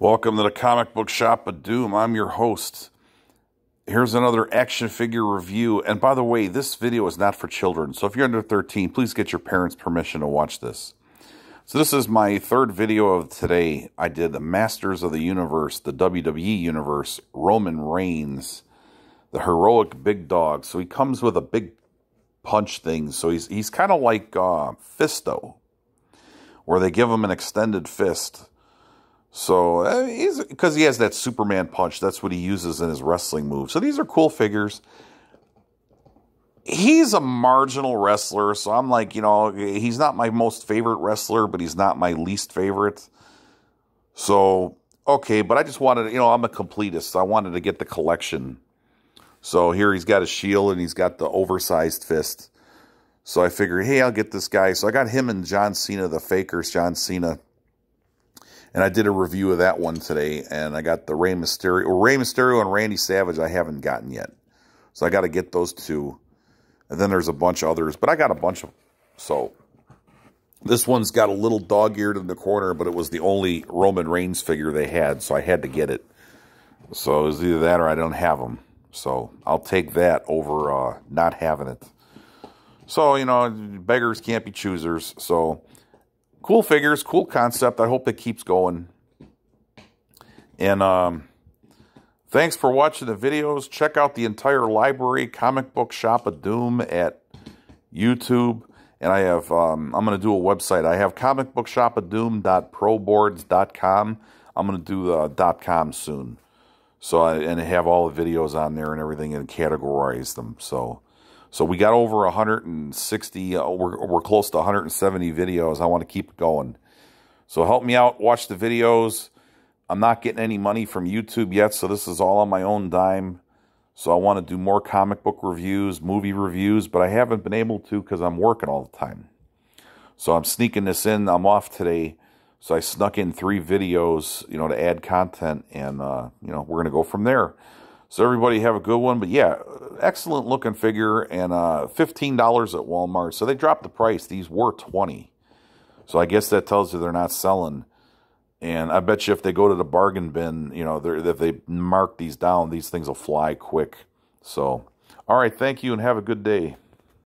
Welcome to the comic book shop of doom. I'm your host. Here's another action figure review. And by the way, this video is not for children. So if you're under 13, please get your parents' permission to watch this. So this is my third video of today. I did the Masters of the Universe, the WWE Universe, Roman Reigns, the heroic big dog. So he comes with a big punch thing. So he's he's kind of like uh, Fisto, where they give him an extended fist so because he has that Superman punch. That's what he uses in his wrestling move. So these are cool figures. He's a marginal wrestler, so I'm like, you know, he's not my most favorite wrestler, but he's not my least favorite. So okay, but I just wanted, you know, I'm a completist. So I wanted to get the collection. So here he's got a shield and he's got the oversized fist. So I figured, hey, I'll get this guy. So I got him and John Cena, the fakers, John Cena and I did a review of that one today, and I got the Rey Mysterio, Rey Mysterio and Randy Savage I haven't gotten yet. So I got to get those two. And then there's a bunch of others, but I got a bunch of So this one's got a little dog eared in the corner, but it was the only Roman Reigns figure they had, so I had to get it. So it was either that or I don't have them. So I'll take that over uh, not having it. So, you know, beggars can't be choosers. So cool figures, cool concept. I hope it keeps going. And um, thanks for watching the videos. Check out the entire library, Comic Book Shop of Doom at YouTube. And I have, um, I'm going to do a website. I have comicbookshopofdoom.proboards.com. I'm going to do the .com soon. So, I, and have all the videos on there and everything and categorize them. So, so we got over 160, uh, we're, we're close to 170 videos. I want to keep going. So help me out, watch the videos. I'm not getting any money from YouTube yet, so this is all on my own dime. So I want to do more comic book reviews, movie reviews, but I haven't been able to because I'm working all the time. So I'm sneaking this in. I'm off today. So I snuck in three videos, you know, to add content, and, uh, you know, we're going to go from there. So everybody have a good one. But yeah, excellent looking figure and uh, $15 at Walmart. So they dropped the price. These were 20 So I guess that tells you they're not selling. And I bet you if they go to the bargain bin, you know, if they mark these down, these things will fly quick. So, all right, thank you and have a good day.